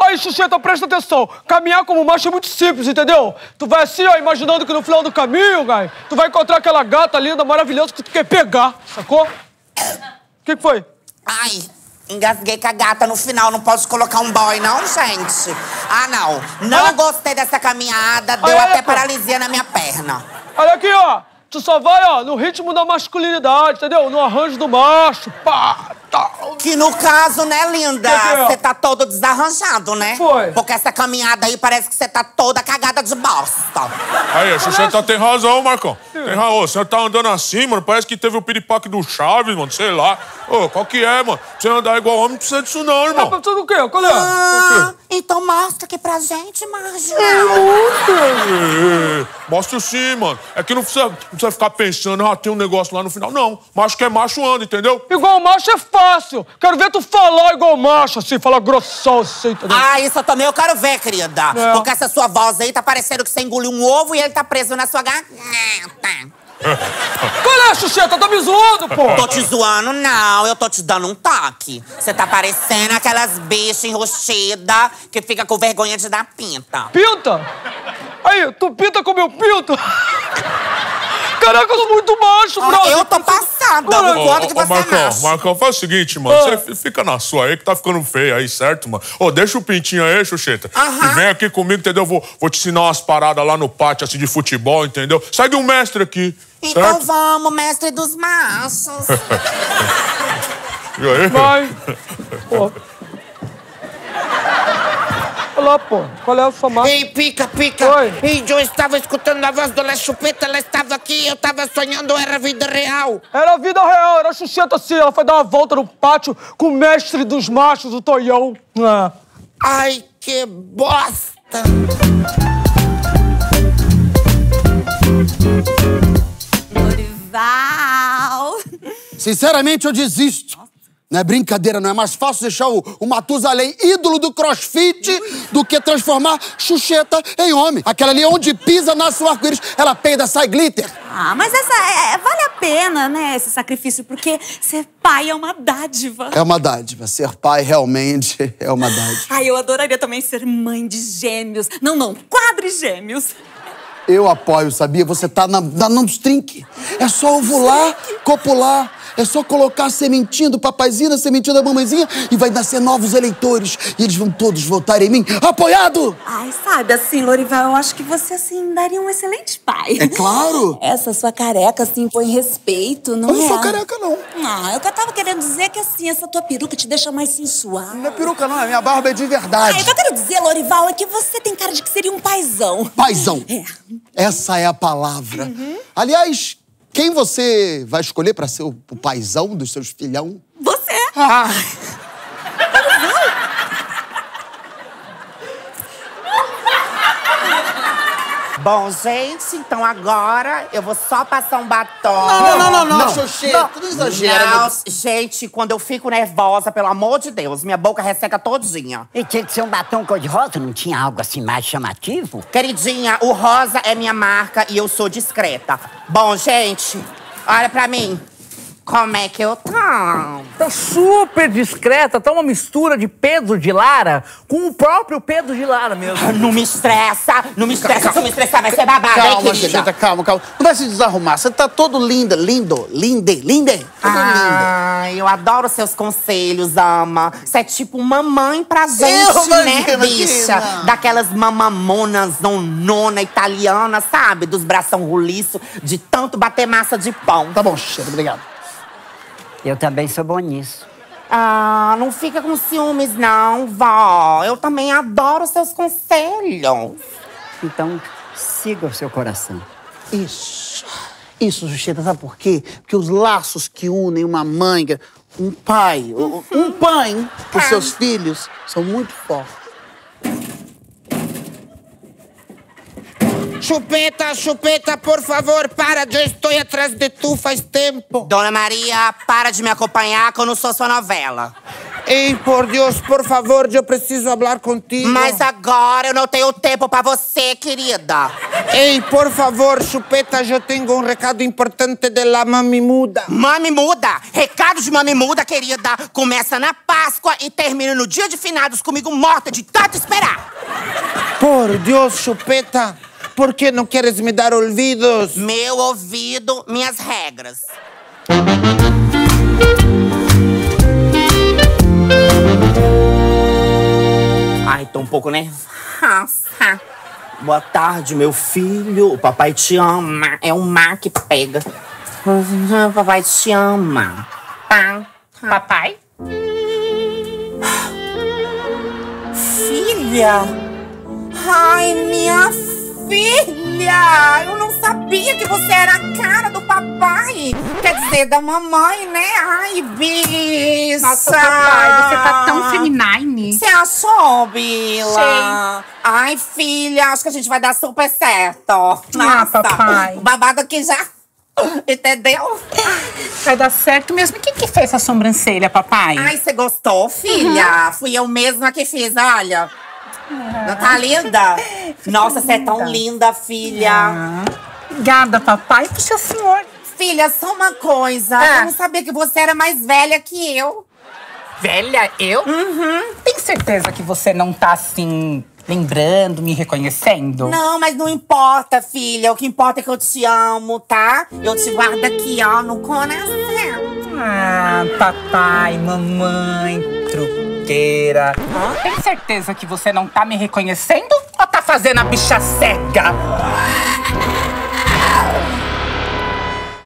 Aí, Xuxeta, presta atenção. Caminhar como macho é muito simples, entendeu? Tu vai assim, ó, imaginando que no final do caminho, gai, tu vai encontrar aquela gata linda, maravilhosa, que tu quer pegar, sacou? O que, que foi? Ai, engasguei com a gata no final. Não posso colocar um boy, não, gente? Ah, não. Não gostei dessa caminhada. Deu Olha, até paralisia na minha perna. Olha aqui, ó. Tu só vai, ó, no ritmo da masculinidade, entendeu? No arranjo do macho. Pá, tá. Que no caso, né, linda? É? Você tá todo desarranjado, né? Foi. Porque essa caminhada aí parece que você tá toda cagada de bosta. Aí, a Xuxeta tem razão, Marcão. Tem razão. Você tá andando assim, mano. Parece que teve o piripaque do Chaves, mano. Sei lá. Ô, qual que é, mano? Você andar igual homem, não precisa disso não, Tá irmão. pensando o quê? Qual é? Ah, então mostra aqui pra gente, Marginal. É, Mostra sim, mano. É que não precisa, não precisa ficar pensando, ah, tem um negócio lá no final. Não. Macho que é macho anda, entendeu? Igual macho é fácil. Quero ver tu falar igual macho, assim, falar grossão, assim, entendeu? Ah, isso eu também eu quero ver, querida. É. Porque essa sua voz aí tá parecendo que você engoliu um ovo e ele tá preso na sua garganta. Qual é, Xuxeta? Tá me zoando, pô? Tô te zoando, não. Eu tô te dando um toque. Você tá parecendo aquelas bichas enrustidas que fica com vergonha de dar pinta. Pinta? Aí, tu pinta como eu pinto? Caraca, eu sou muito macho, Ah, brother. eu tô passada. Olha, O quanto que você Marcão, macho. Marcão, faz o seguinte, mano. Você fi- fica na sua aí que tá ficando feio aí, certo, mano? Ô, deixa o pintinho aí, Xuxeta. Aham. E vem aqui comigo, entendeu? Vou, vou te ensinar umas paradas lá no pátio, assim, de futebol, entendeu? Segue um mestre aqui, Então certo? vamos, mestre dos machos. E aí? Vai. Pô. Lá, pô. Qual é a sua marca? Ei, pica, pica. Oi. Ei, eu estava escutando a voz da La Chupeta, ela estava aqui, eu estava sonhando, era vida real. Era vida real, era Xuxeta assim. Ela foi dar uma volta no pátio com o mestre dos machos, o Tonhão. É. Ai, que bosta. Sinceramente, eu desisto. Não é brincadeira, não é mais fácil deixar o, o Matusalém ídolo do crossfit do que transformar Xuxeta em homem. Aquela ali, onde pisa, nasce o arco-íris, ela peida, sai glitter. Ah, mas essa é- é- vale a pena, né, esse sacrifício, porque ser pai é uma dádiva. É uma dádiva. Ser pai realmente é uma dádiva. Ai, eu adoraria também ser mãe de gêmeos. Não, não, quadrigêmeos. Eu apoio, sabia? Você tá na, na, nos trinque. É só ovular, copular. É só colocar a sementinha do papaizinho, a sementinha da mamãezinha e vai nascer novos eleitores. E eles vão todos votar em mim. Apoiado! Ai, sabe, assim, Lorival, eu acho que você, assim, daria um excelente pai. É claro! Essa sua careca, assim, põe respeito, não Eu não é? sou careca, não. Ah, eu que eu tava querendo dizer é que, assim, essa tua peruca te deixa mais sensual. Não é peruca, não. É minha barba é de Ah, verdade. o que eu quero dizer, Lorival, é que você tem cara de que seria um paizão. Paizão. É. Essa é a palavra. Aliás, quem você vai escolher pra ser o, o paizão dos seus filhão? Você. Ah, Bom, gente, então agora eu vou só passar um batom. Não, não, não, não, não. Xoxê, tudo Não, meu. gente, quando eu fico nervosa, pelo amor de Deus, minha boca resseca todinha. E tinha que ser um batom cor-de-rosa, não tinha algo assim mais chamativo? Queridinha, o rosa é minha marca e eu sou discreta. Bom, gente, olha pra mim. Como é que eu tô? Tá super discreta, tá uma mistura de Pedro de Lara com o próprio Pedro de Lara mesmo. Não me estressa, não me estressa. Se eu me estressar, vai ser babado, hein, Calma, querida? Xuxeta, calma, calma. Não vai se desarrumar. Você tá todo linda, lindo, linde, linde. Lindo. Ai, eu adoro seus conselhos, ama. Você é tipo mamãe pra gente, Eu, né, imagina, bicha? imagina. Daquelas mamamonas nona italiana, sabe? Dos bração roliço, de tanto bater massa de pão. Tá bom, Xuxeta, obrigado. Eu também sou bom nisso. Ah, não fica com ciúmes, não, vó. Eu também adoro seus conselhos. Então, siga o seu coração. Isso. Isso, Xuxeta, sabe por quê? Porque os laços que unem uma mãe, um pai, um pai com seus filhos são muito fortes. Chupeta, chupeta, por favor, para, eu estou atrás de tu faz tempo. Dona Maria, para de me acompanhar que eu não sou sua novela. Ei, por Deus, por favor, eu preciso falar contigo. Mas agora eu não tenho tempo pra você, querida. Ei, por favor, Chupeta, eu tenho um recado importante da Mami Muda. Mami muda! Recado de mami muda, querida. Começa na Páscoa e termina no dia de finados comigo morta de tanto esperar. Por Deus, Chupeta, por que não queres me dar ouvidos? Meu ouvido, minhas regras. Ai, tô um pouco nervosa. Boa tarde, meu filho. O papai te ama. É o mar que pega. O papai te ama. Tá? Papai? Filha! Ai, minha filha! Eu não sabia que você era a cara do papai! Quer dizer, da mamãe, né? Ai, bicha! Nossa, papai, você tá tão feminine. Você achou, Bila? Ai, filha, acho que a gente vai dar super certo. Nossa, papai. O babado aqui já... Entendeu? Vai dar certo mesmo. Quem que fez essa sobrancelha, papai? Ai, você gostou, filha? Fui eu mesma que fiz, olha. Não tá linda? Nossa, você é tão linda, filha. Obrigada, papai. Puxa, senhor. Filha, só uma coisa. Ah. Eu não sabia que você era mais velha que eu. Velha, eu? Uhum. Tem certeza que você não tá assim, lembrando, me reconhecendo? Não, mas não importa, filha. O que importa é que eu te amo, tá? Eu te guardo aqui, ó, no coração. Ah, papai, mamãe, Tem certeza que você não tá me reconhecendo ou tá fazendo a bicha cega?